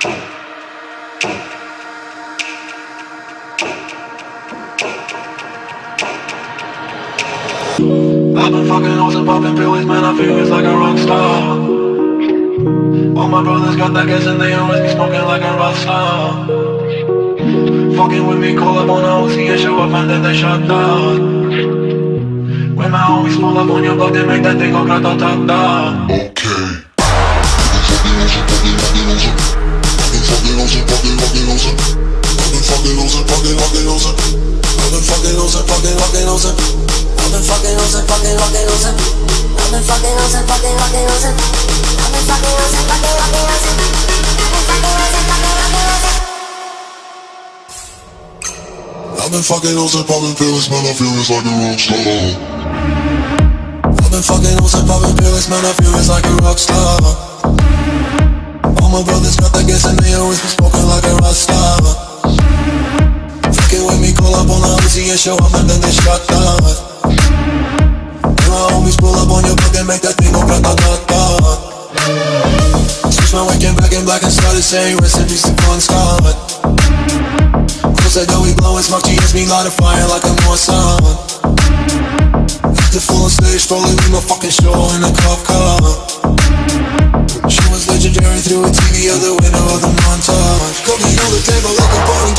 I've been fucking hoes and popping pills, man, I feel it's like a rock star. All my brothers got that gas and they always be smoking like a rock star. Fucking with me, call up on a OC and show up and then they shut down. When my homies pull up on your block, they make that thing go grata-ta-ta Okay. On some, fucking, fucking on. I've been fucking on some, fucking, fucking on. I've been fucking on some, fucking, fucking on. I've been fucking on fucking, fucking on. I've been fucking on some. I've been fucking on pills, man, I feel it's like a rock star. I've been fucking on some poppin' pills, man, I feel it's like a rock star All my brothers got that gas and they always be smoking like a rock star Uzi and show and then they shut down uh. And my homies pull up on your block and make that thing go grata-ta-ta Switch my waking back in black and started saying in to Bon Scott Close that door, we blowin' smoke, GS me light a fire like a Mossad the full on stage, rolling with my fucking show in a cop car. She was legendary through a TV out the window of the montage. Cooking on the table like a party,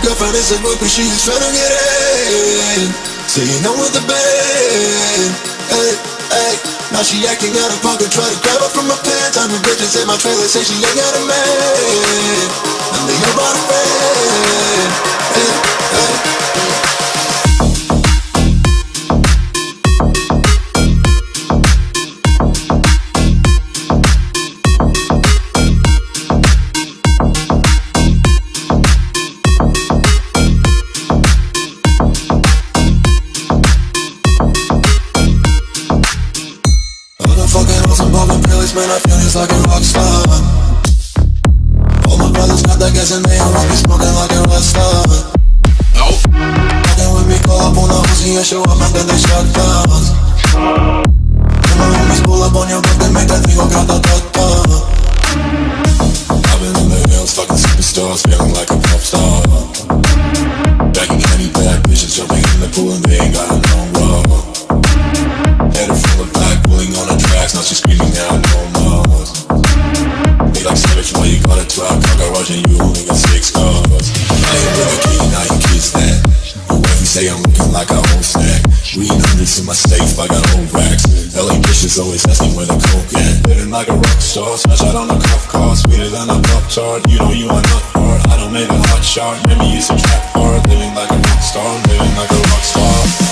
girlfriend is a book, but she just tryna get in. Saying I'm with the band. Hey, hey. Now she acting out of pocket, try to grab her from my pants. I'm a bitches in my trailer, say she ain't got a man. And they about a friend. Hey. Man, I feel just like a rock star. All my brothers got that gas and they always be smoking like a rock star. Fucking with me, call up on the Uzi and show up and then they shut down And my homies pull up on your block, they make that thing go grata-ta-ta I've been in the hills, fucking superstars, feeling like a pop star. Backing any bad bitches, jumping in the pool and they ain't got no you only got six cars. I ain't with a key, now you kiss that. Your wifey say I'm looking like a whole snack. Reading hundreds in my safe, I got old racks. LA bitches always asking where the coke at. Living like a rock star, smash out on a cup car, sweeter than a pop tart. You know you are not hard, I don't make a hot shot. Maybe you some trap hard, living like a rock star, living like a rock star.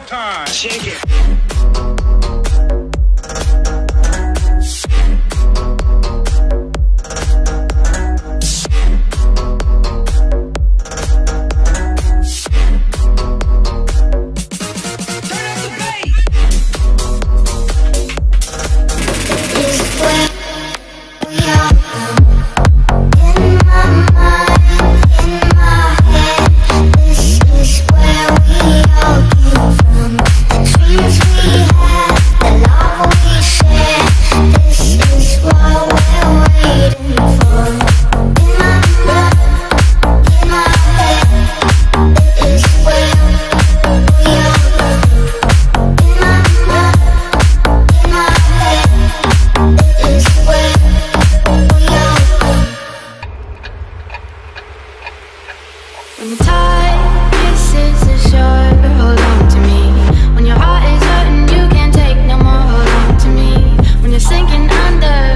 of time. Shake it. sinking under